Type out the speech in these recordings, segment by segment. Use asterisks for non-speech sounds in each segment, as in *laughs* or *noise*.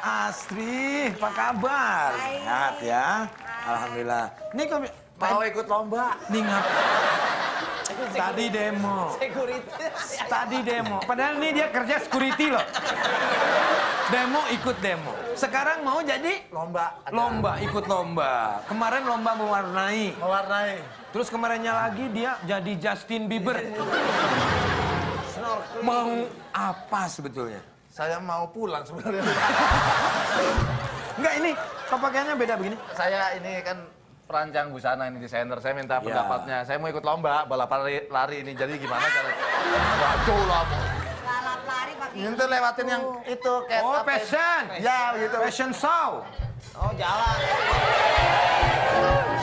Astri, apa kabar? Sehat ya? Alhamdulillah. Ini kok Mau ikut lomba. nih ngap? Tadi demo. Tadi demo. Padahal ini dia kerja security loh. Demo ikut demo. Sekarang mau jadi Lomba. lomba, ikut lomba. Kemarin lomba mewarnai. Mewarnai. Terus kemarinnya lagi dia jadi Justin Bieber. Mau apa sebetulnya? Saya mau pulang sebenarnya. Enggak ini pakaiannya beda begini. saya ini kan perancang busana ini desainer. Saya minta Ya. pendapatnya. Saya mau ikut lomba balapan lari, lari ini. Jadi gimana cara? Waduh lah. Balap lari pakai Itu lewatin yang itu kayak Oh, apa? fashion. Ya begitu. Fashion show. Oh jalan.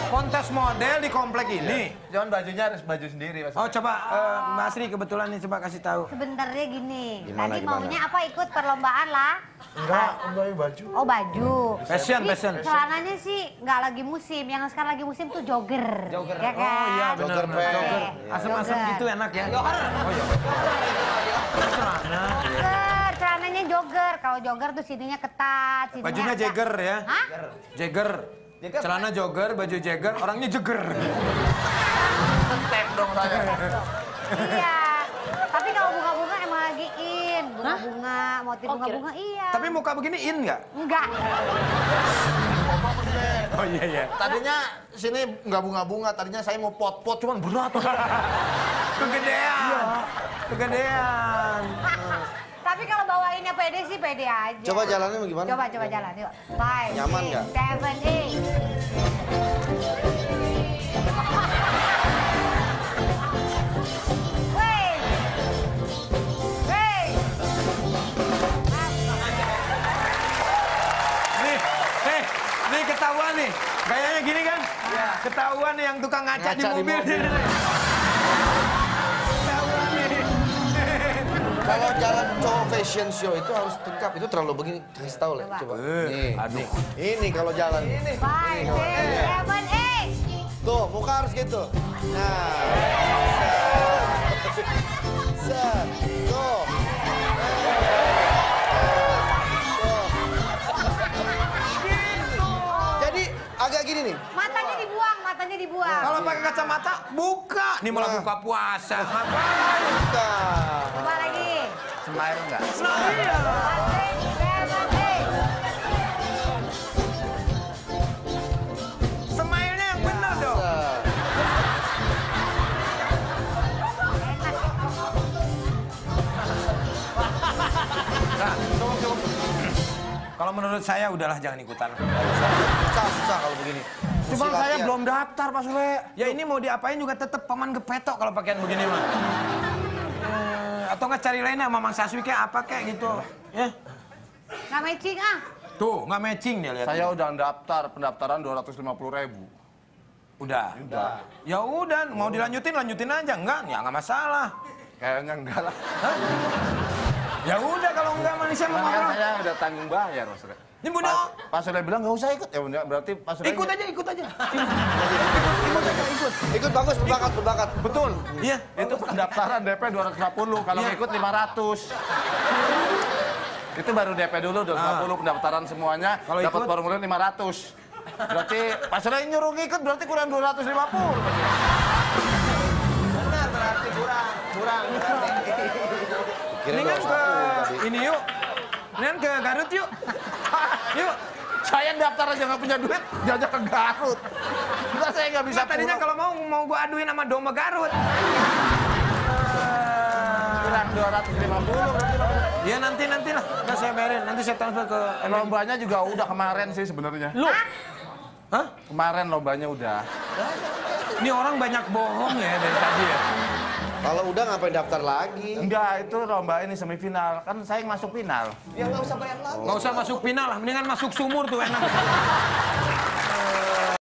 Kontes model di komplek ini. Jangan bajunya harus baju sendiri. Mas. Oh, coba eh, Mbak Asri kebetulan nih coba kasih tahu. Sebenarnya gini. Gimana, Tadi gimana? maunya apa ikut perlombaan lah? Enggak, enggak baju. Oh baju. Fashion, Ini fashion. Celananya sih nggak lagi musim. Yang sekarang lagi musim tuh jogger. Jogger. Ya kan? Oh iya benar Jogger pack. Jogger. Asam-asam Jogger. gitu enak ya. Oh iya. Celana. Jogger. Celananya jogger. Kalau jogger tuh sininya ketat. Sininya Bajunya jagger ya. Hah? Jagger. Celana jogger, baju jagger, orangnya jeger. Tep dong saya. Iya. Tapi kalau bunga-bunga emang lagi in. Bunga-bunga, motif Oh, bunga-bunga iya. Tapi muka begini in nggak? enggak. Oh iya iya. Tadinya sini nggak bunga-bunga, tadinya saya mau pot-pot, cuman berat. Kegedean. Kegedean. Tapi kalau bawainnya pede sih pede aja. Coba jalannya bagaimana? Coba coba jalan yuk. Five, Nyaman six, nggak? Seven, eight. Wait. Wait. Nih, nih, nih ketahuan nih. Gayanya gini kan? Ketahuan nih yang tukang ngaca, di Ngaca di mobil. mobil. *laughs* Kalau jalan cowok fashion show itu harus lengkap. Itu terlalu begini. Kasih tahu lah. Coba. Eh, Nih, aduh. Ini kalau jalan. Five, six, seven, eight. Tuh, muka harus gitu. Nah. Tuh. Jadi agak gini nih. Matanya dibuang, matanya dibuang. Kalau pakai kacamata, buka. Nih malah Nah. buka puasa. Ngapain? Nah. Lagi. Smile enggak? Smile-nya yang benar dong. Nah, tunggu, tunggu. Kalau menurut saya udahlah jangan ikutan. Susah, susah kalau begini. Cuma saya belum daftar Pak Sule. Ya ini mau diapain juga tetap paman gepetok kalau pakaian begini mah. Atau nggak cari lainnya Mamang Saswi kayak apa kayak gitu. Ya. Nggak matching ah. Tuh, nggak matching dia lihat. Saya udah daftar pendaftaran 250 ribu. Udah. Udah. Ya udah, mau dilanjutin lanjutin aja. Enggak, ya nggak masalah. Kayaknya enggak lah. Ya udah kalau enggak manusia mau ngobrol. saya udah tanggung bayar Sule. Ini. Pas, Pak Sule bilang nggak usah ikut. Ya udah berarti Pak Sule Ikut aja, ikut aja. *laughs* Ikut bagus, berbakat, berbakat. Betul. Iya. Itu pendaftaran DP 250, kalau Iya. ikut 500. Itu baru DP dulu 250 pendaftaran semuanya, Kalau dapat ikut? formulir 500. Berarti pas sudah nyuruh ngikut berarti kurang 250. Kira Ini kan ke ini yuk. Ini kan ke Garut yuk. *laughs* yuk. Saya daftar aja nggak punya duit, diajak ke Garut. Enggak saya nggak bisa Bisa tadinya pulang. kalau mau mau gua aduin sama domba Garut. kurang 250 berarti Pak. Ya nanti nanti lah. Udah saya bayarin. Nanti saya transfer ke Lombanya juga udah kemarin sih sebenarnya. Lu, Hah? Kemarin lombanya udah. Ini orang banyak bohong ya dari tadi ya. Kalau udah ngapain daftar lagi? Enggak, itu lomba ini semifinal. Kan saya yang masuk final. Ya nggak usah bayar lagi. Nggak usah masuk final, lah, mendingan masuk sumur tuh enak. *laughs* Eh,